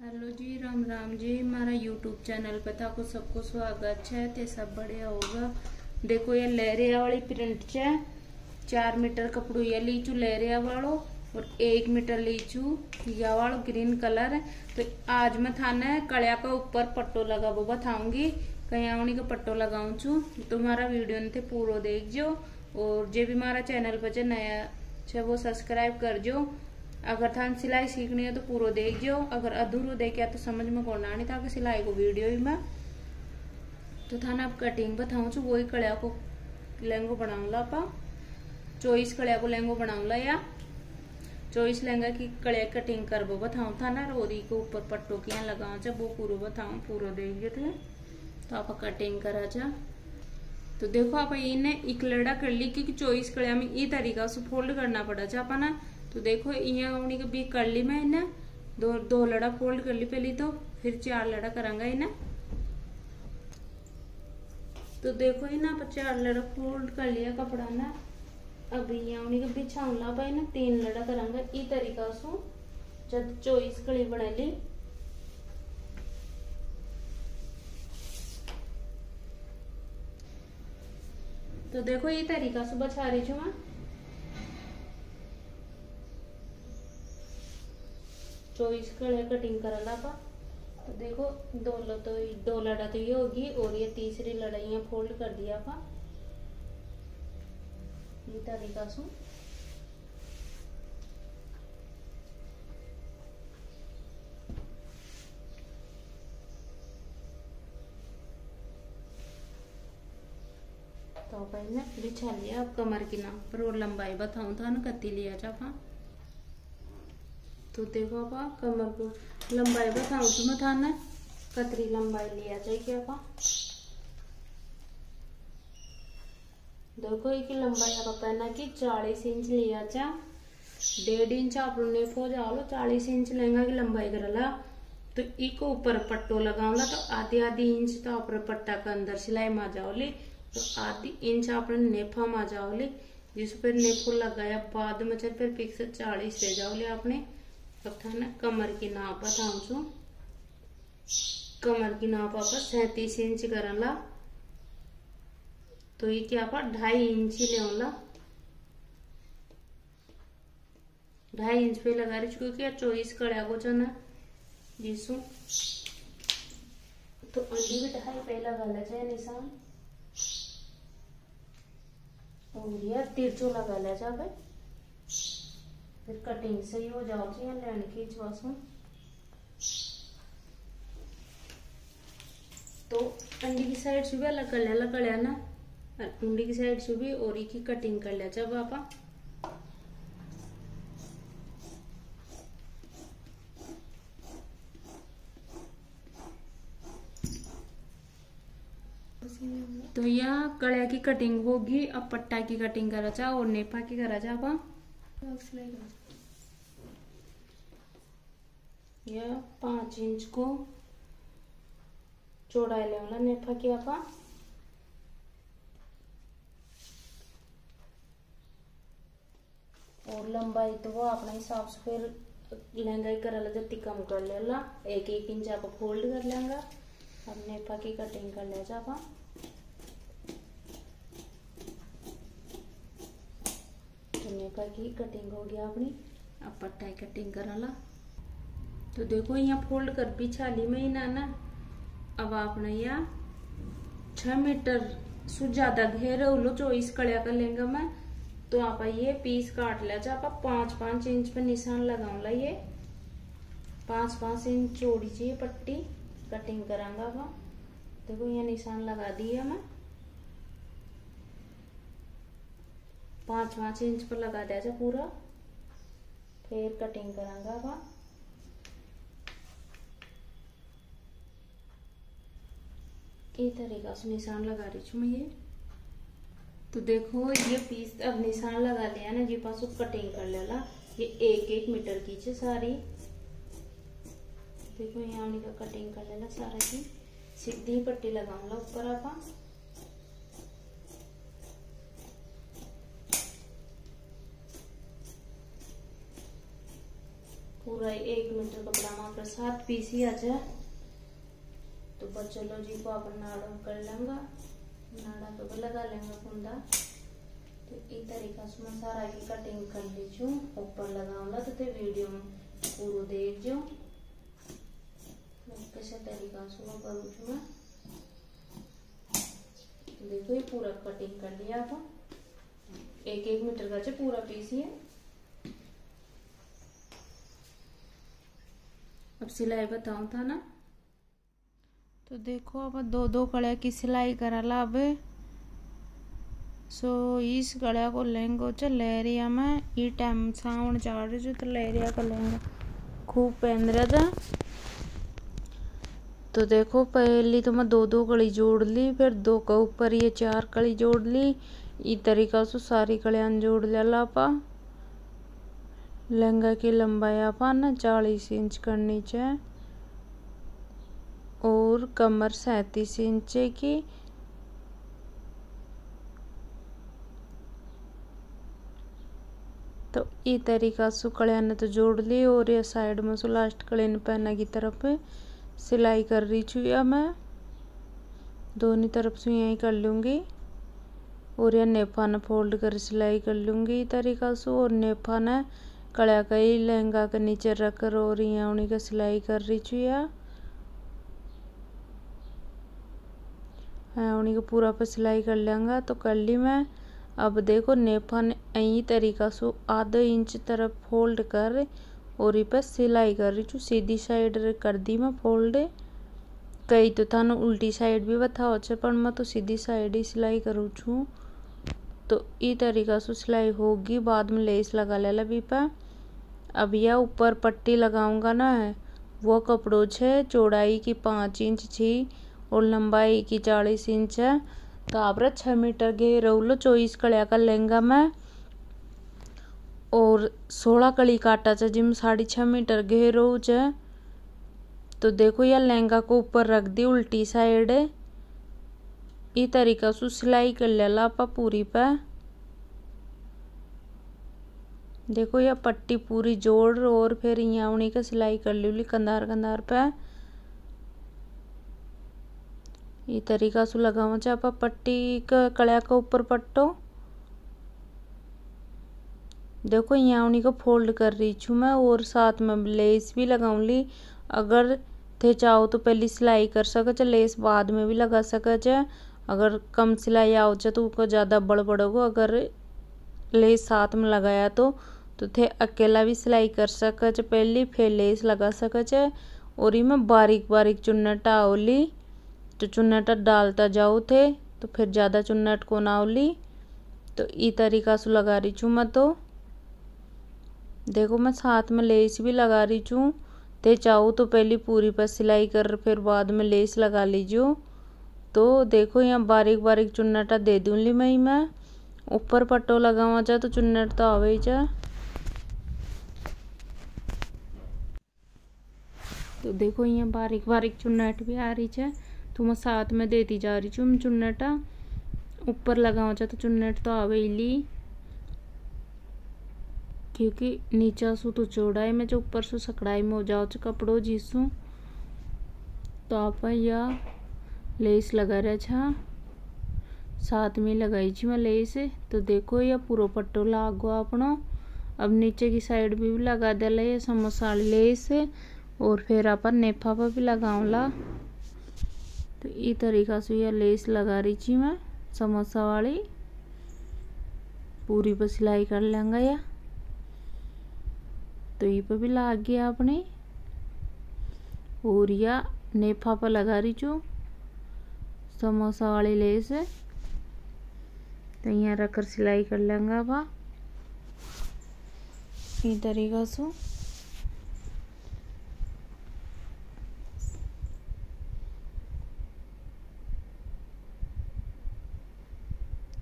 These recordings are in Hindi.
हेलो जी, राम राम जी। हमारा यूट्यूब चैनल पे था को सबको स्वागत है। ते सब बढ़िया होगा। देखो, ये लहरिया वाली प्रिंट है। चार मीटर कपड़ू ये लीचू लहरिया वालो और एक मीटर लीचू या वालो ग्रीन कलर है तो आज मैं थाने कड़िया का ऊपर पट्टो लगा वो बताऊँगी। कहीं आवनी का पट्टो लगाऊ तो हमारा वीडियो थे पूरा देख जो। और जे भी हमारा चैनल पर नया है वो सब्सक्राइब कर जो। अगर थान सिलाई सीखनी है तो पूरा देख जो अगर अधूरो देखा तो समझ में कौन आनी था सिलाई को वीडियो ही में। तो थाना आप कटिंग बताऊ छू वही कड़िया को लहंगो बनाऊँगा आप। चौबीस कड़िया को लहंगो बनाऊँगा या। चौबीस लहंगा की कड़िया कटिंग करबो बताऊ। था ना रोदी को ऊपर पट्टो किया लगाओ जब वो पूरा बताऊ, पूरा देख गए थे। तो आप कटिंग करा जा। तो देखो आप इन्हें एक लड़ा कर ली क्योंकि चौबीस कड़िया में ये तरीका से फोल्ड करना पड़ा। जा ना तो देखो यहाँ उन्हीं भी कर ली मैं इन्हें। दो दो लड़ा फोल्ड कर ली पहली तो फिर चार लड़ा करांगा इन्हें। तो देखो, इन्हें पर चार लड़ा फोल्ड कर लिया कपड़ा ना। अब यहाँ उन्हीं के बिछाऊ ला पाई ना, तीन लड़ा करांगा। ई तरीका से जब चौबीस कड़ी बना ली। तो देखो ये तरीका से बचा रही छू चौबीस कड़े कटिंग करा ला पा तो देखो दो तो दो लड़ा तो ये होगी, और ये तीसरी लड़ाइया फोल्ड कर दिया पा तरीका से तो पहले बिछा लिया अब कमर की नाप पर और लंबाई बताऊँ था ना कत्ती लिया चापा तो देखो आप कमर को लंबाई बताऊ तो मैं था कतरी लंबाई लिया जाए क्या आप देखो एक लंबाई आप पहना की चालीस इंच लिया जा। डेढ़ इंच आप ने हो जाओ लो, चालीस इंच लहंगा की लंबाई करला तो इको ऊपर पट्टो लगाऊँगा तो आधी आधी इंच तो आप पट्टा के अंदर सिलाई मा जाओली। तो आधी इंच आपने नेफा मा जाओली। जिस पर नेफो लगाया बाद में फिर फिक्स चालीस ले जाओली आपने। अब था ना कमर की नाप बताऊ कमर की नाप आप सैतीस इंच करला तो ये क्या आप ढाई इंच ही ले ढाई इंच पे लगा रही क्योंकि चौबीस कड़ा को जो ना जिसू। तो अंडी भी ढाई पे लगा ले जाए निशान। और यार तिरचो लगा ले जा भाई। फिर कटिंग सही हो जाओगी या लैंड खींच वासू तो अंडी की साइड से भी अलग कर लिया, अलग कर लिया ना? अंडी की साइड से भी और की कटिंग कर लिया जब आप तो यह कड़िया की कटिंग होगी, अब पट्टा की कटिंग करा जा और नेपा की करा जा आप या पाँच इंच को चौड़ाई लेवला नेफा किया पा। और लंबाई तो वो अपने हिसाब से फिर लहंगाई कर जब कम कर लेला एक एक इंच आप फोल्ड कर लेंगा। अब नेफा की कटिंग कर ले जा तो नेफा की कटिंग हो गया अपनी। अब पट्टा कटिंग करा तो देखो, यहाँ फोल्ड कर बिछा ली मैं ना ना। अब आपने यहाँ छ मीटर सु ज़्यादा घेर लो चौबीस कड़िया कर लेंगे मैं। तो आप ये पीस काट लिया जा आप पाँच पाँच इंच पे निशान लगाऊ ला ये पाँच पाँच इंच चौड़ी चाहिए पट्टी कटिंग करांगा आप देखो ये निशान लगा दिया मैं। पाँच पाँच इंच पर लगा दिया जा पूरा। फिर कटिंग करांगा आप ये तरीका से निशान लगा रही छू मैं ये। तो देखो, ये पीस अब निशान लगा लिया ना जी पास कटिंग कर लेला ये एक एक मीटर की छे सारी। देखो, यहाँ का कटिंग कर लेला सारा की। सीधी पट्टी लगाऊँगा ऊपर आप पूरा एक मीटर कपड़ा मात्र सात पीस ही आ जाए। तो पर चलो जी को अपन नाड़ा कर लेंगे। नाड़ा तो लगा लेंगे कुंदा तो इस तरीका से मैं सारा की कटिंग कर लीजू ऊपर लगाऊँगा तो वीडियो में पूरा देख जो कैसे तरीका से वो करूँ मैं। देखो ये पूरा कटिंग कर लिया था। एक एक मीटर का पूरा पीस ही है। सिलाई बताऊँ था ना? तो देखो, अब दो दो कड़े की सिलाई करा ला अब। सो इस गड़ा को लेंगे च लहरिया में ये टाइम सावन चढ़ रही तो लहरिया का लेंगे। खूब पहन रहा था। तो देखो, पहली तो मैं दो दो कड़ी जोड़ ली, फिर दो के ऊपर ये चार कड़ी जोड़ ली। इस तरीका से सारी कड़ियाँ जोड़ लिया आपा लहंगा की लंबाई आपा ना चालीस इंच करनी चाहिए और कमर सैंतीस इंच की। तो ये तरीका से कड़िया ने तो जोड़ ली और ये साइड में सो लास्ट ने पहना की तरफ़ सिलाई कर रही छू या मैं। दोनों तरफ़ से यही कर लूँगी और यह नेफा ने फोल्ड कर सिलाई कर लूँगी तरीका से और नेफा ने कड़ा का ही लहंगा के नीचे रख कर और यहाँ उन्हीं का सिलाई कर रही छू या? हाँ उन्हीं को पूरा पर सिलाई कर लेंगा तो कर ली मैं। अब देखो नेफा ने यही तरीका से आधा इंच तरफ़ फोल्ड कर और ये पे सिलाई कर रही हूँ सीधी साइड कर दी मैं फोल्ड। कई तो थानू उल्टी साइड भी बताओ छे, पर मैं तो सीधी साइड ही सिलाई करूँ छू। तो ई तरीका से सिलाई होगी, बाद में लेस लगा लेला भी पे अब यह ऊपर पट्टी लगाऊँगा ना, वो कपड़ों छे चौड़ाई की पाँच इंच छी और लंबाई की चालीस इंच है। तो आप छः मीटर के लो चौबीस कड़िया का लहंगा मैं। और सोलह कड़ी काटा चा, जिम साढ़े छः मीटर घेरो तो देखो यह लहंगा को ऊपर रख दी, उल्टी साइड। ई तरीका से सिलाई कर लेला आप पूरी पे। देखो, यह पट्टी पूरी जोड़ और फिर यहाँ उन्हीं का सिलाई कर ली कंधार कंधार पे। ये तरीका से लगावा चापा पट्टी का कड़ा का ऊपर पट्टो। देखो यहाँ उन्हीं को फोल्ड कर रही छू मैं और साथ में लेस भी लगाऊँगी। अगर थे चाहो तो पहली सिलाई कर सके लेस बाद में भी लगा सके अगर कम सिलाई आओ तो उसको ज़्यादा बड़ बड़ोगो अगर लेस साथ में लगाया तो तो थे अकेला भी सिलाई कर सके पहली फिर लेस लगा सके और मैं बारीक बारीक चुन्नट आवली तो चुन्नट डालता जाओ थे तो फिर ज़्यादा चुन्नट को ना आवली तो ई तरीका से लगा रही छू मैं तो। देखो मैं साथ में लेस भी लगा रही हूँ ते चाहो तो पहले पूरी पर सिलाई कर, फिर बाद में लेस लगा लीजिए तो देखो यहाँ बारीक बारीक चुन्नटा दे दूँगी मैं मैं। ऊपर पट्टो लगावा चाहे तो चुन्नट तो आवे ही चाहे तो देखो यहाँ बारीक बारीक चुन्नट भी आ रही है तो मैं साथ में देती जा रही हूँ चुन्नटा। ऊपर लगावा चाहे तो चुन्नट तो आवे ही ली। क्योंकि नीचा सु तो चौड़ाई में जो ऊपर सु सकड़ाई में हो जाओ कपड़ो जीसू तो आप या लेस लगा रहा छा साथ में लगाई छी मैं लेस। तो देखो या पूरा पट्टो लागो अपनो। अब नीचे की साइड भी, भी लगा दिला ये समोसा वाली लेस। और फिर आप नेफा पर भी लगाऊला तो ये तरीका से यह लेस लगा रही थी मैं समोसा वाली। पूरी पर सिलाई कर लेंगे या। तो ये पर भी लग गया अपने। और या नेफा पर लगा रही चू समोसा वाली लेस तो यहाँ रखकर सिलाई कर लेंगे अब। इस तरीका से।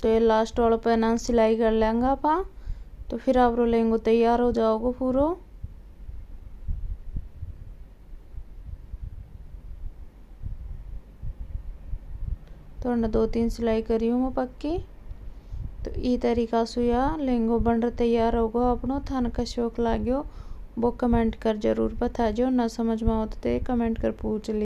तो ये लास्ट वाला पहना सिलाई कर लेंगे आप तो फिर आप लेंगे तैयार हो जाओगे पूरा। तो दो तीन सिलाई करी हूँ पक्की। तो ई तरीका सुया लेंगो लहंगो बन तैयार होगो अपनो, थान का शौक लागो वो कमेंट कर ज़रूर बता जो ना समझ में आओ तो कमेंट कर पूछ ली।